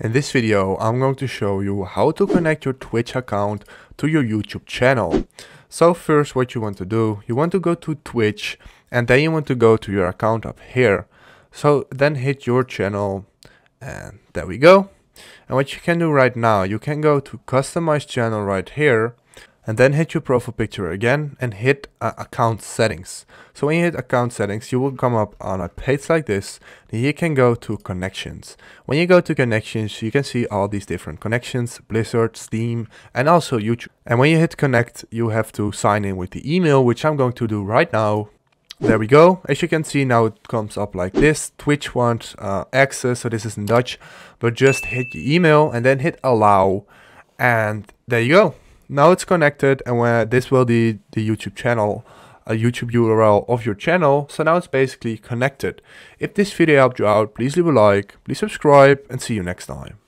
In this video, I'm going to show you how to connect your Twitch account to your YouTube channel. So first what you want to do, you want to go to Twitch and then you want to go to your account up here. So then hit your channel and there we go. And what you can do right now, you can go to customize channel right here and then hit your profile picture again and hit uh, account settings. So when you hit account settings, you will come up on a page like this. You can go to connections. When you go to connections, you can see all these different connections, Blizzard, Steam, and also YouTube. And when you hit connect, you have to sign in with the email, which I'm going to do right now. There we go. As you can see now it comes up like this. Twitch wants uh, access, so this is in Dutch. But just hit the email and then hit allow. And there you go now it's connected and where this will be the YouTube channel, a YouTube URL of your channel. So now it's basically connected. If this video helped you out, please leave a like, please subscribe and see you next time.